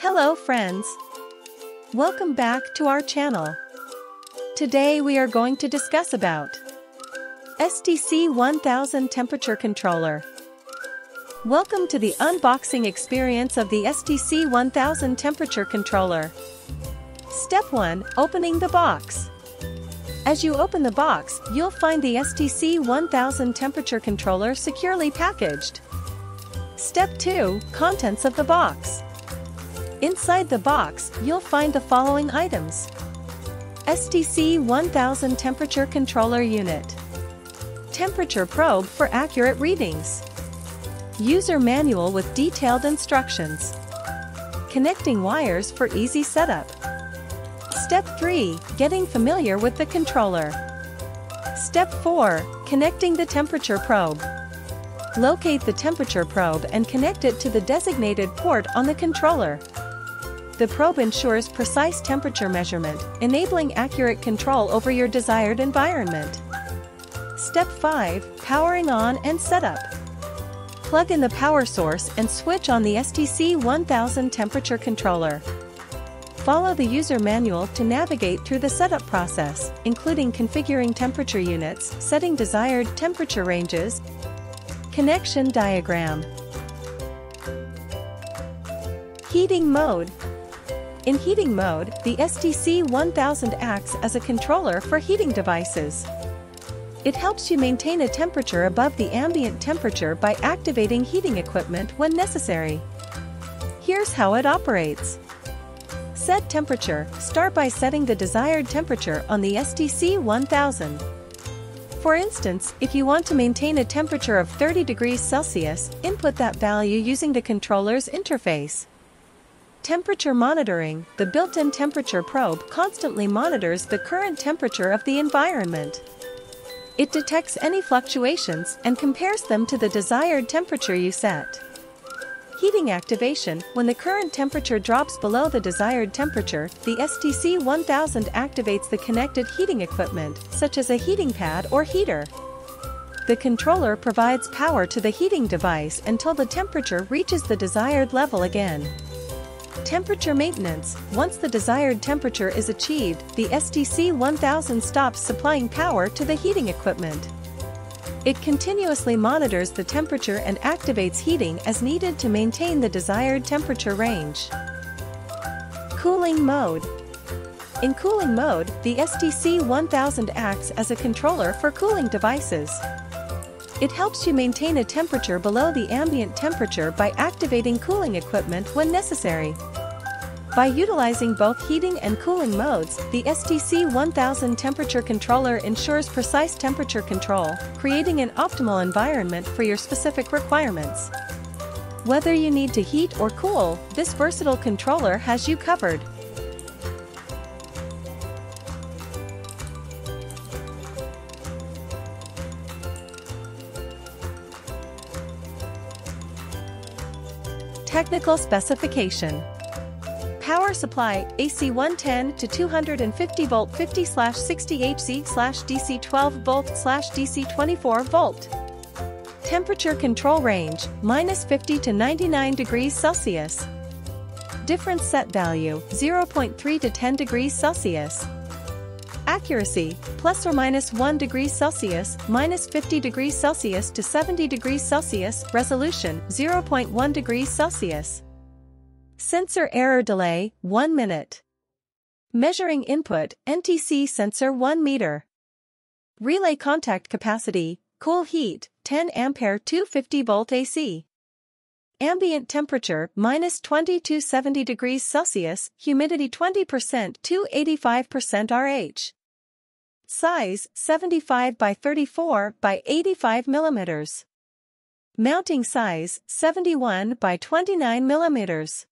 Hello friends! Welcome back to our channel. Today we are going to discuss about STC 1000 Temperature Controller. Welcome to the unboxing experience of the STC 1000 Temperature Controller. Step 1. Opening the box. As you open the box, you'll find the STC 1000 Temperature Controller securely packaged. Step 2. Contents of the box. Inside the box, you'll find the following items. STC 1000 Temperature Controller Unit. Temperature probe for accurate readings. User manual with detailed instructions. Connecting wires for easy setup. Step 3. Getting familiar with the controller. Step 4. Connecting the temperature probe. Locate the temperature probe and connect it to the designated port on the controller. The probe ensures precise temperature measurement, enabling accurate control over your desired environment. Step 5. Powering on and setup. Plug in the power source and switch on the STC 1000 temperature controller. Follow the user manual to navigate through the setup process, including configuring temperature units, setting desired temperature ranges, connection diagram, heating mode, in heating mode, the STC 1000 acts as a controller for heating devices. It helps you maintain a temperature above the ambient temperature by activating heating equipment when necessary. Here's how it operates. Set temperature. Start by setting the desired temperature on the STC 1000. For instance, if you want to maintain a temperature of 30 degrees Celsius, input that value using the controller's interface. Temperature monitoring, the built-in temperature probe constantly monitors the current temperature of the environment. It detects any fluctuations and compares them to the desired temperature you set. Heating activation, when the current temperature drops below the desired temperature, the STC 1000 activates the connected heating equipment, such as a heating pad or heater. The controller provides power to the heating device until the temperature reaches the desired level again. Temperature maintenance Once the desired temperature is achieved, the STC 1000 stops supplying power to the heating equipment. It continuously monitors the temperature and activates heating as needed to maintain the desired temperature range. Cooling mode In cooling mode, the STC 1000 acts as a controller for cooling devices. It helps you maintain a temperature below the ambient temperature by activating cooling equipment when necessary. By utilizing both heating and cooling modes, the STC 1000 temperature controller ensures precise temperature control, creating an optimal environment for your specific requirements. Whether you need to heat or cool, this versatile controller has you covered. Technical specification Power supply AC 110 to 250 volt 50 60 HZ DC 12 volt DC 24 volt. Temperature control range minus 50 to 99 degrees Celsius. Difference set value 0.3 to 10 degrees Celsius. Accuracy, plus or minus 1 degree Celsius, minus 50 degrees Celsius to 70 degrees Celsius, resolution, 0.1 degrees Celsius. Sensor error delay, 1 minute. Measuring input, NTC sensor 1 meter. Relay contact capacity, cool heat, 10 ampere 250 volt AC. Ambient temperature, minus 20 to 70 degrees Celsius, humidity 20% to 85% RH. Size, 75 by 34 by 85 millimeters. Mounting size, 71 by 29 millimeters.